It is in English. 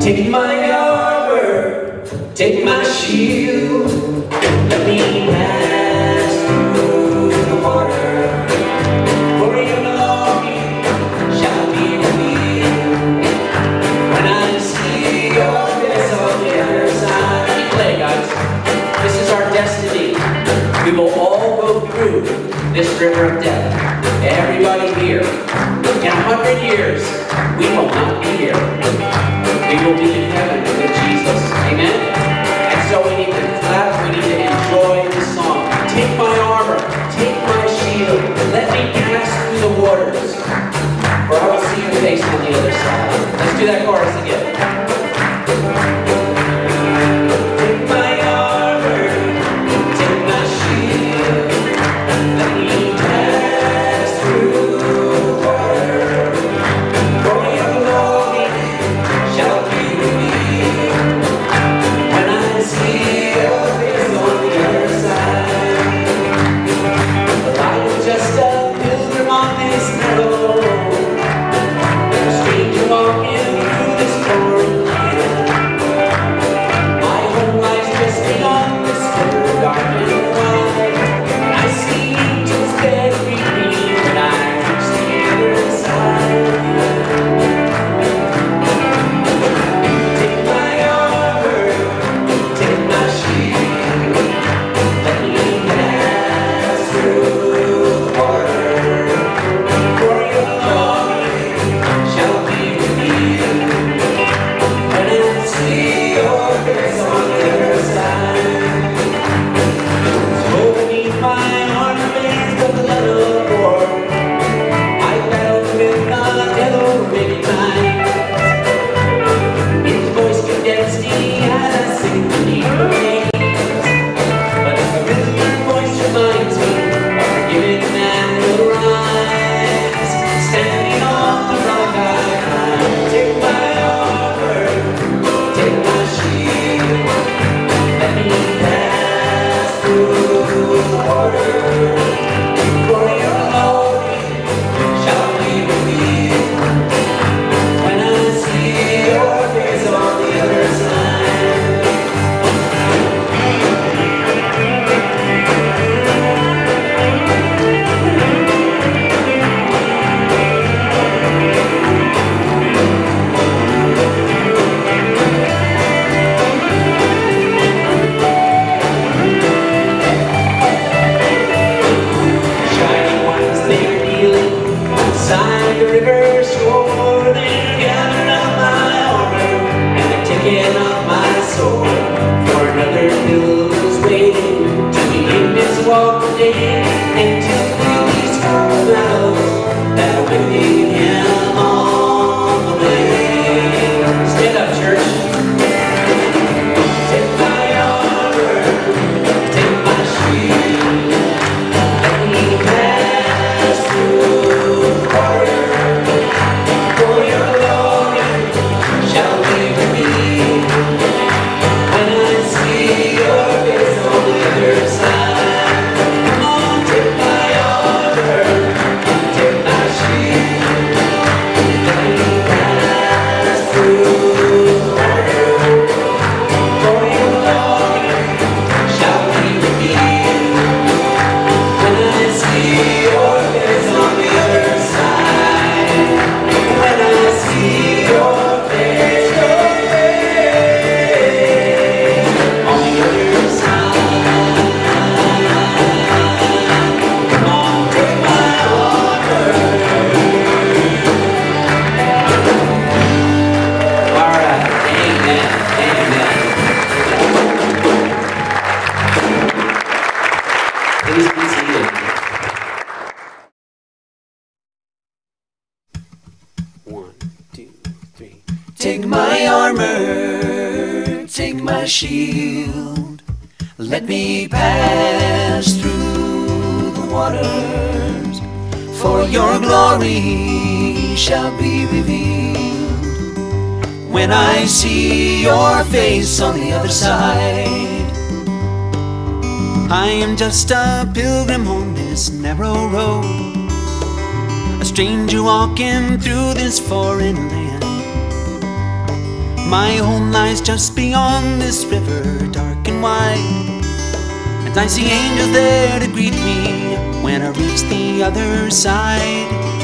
Take my armor, take my shield. We will all go through this river of death. Everybody here. In a hundred years, we will not be here. We will be in heaven with Jesus. Amen? And so we need to clap, we need to enjoy the song. Take my armor, take my shield, let me pass through the waters, for I will see your face on the other side. Let's do that chorus again. Take my armor, take my shield, let me pass through the waters, for your glory shall be revealed. When I see your face on the other side, I am just a pilgrim on this narrow road, a stranger walking through this foreign land. My home lies just beyond this river, dark and wide. And I see angels there to greet me when I reach the other side.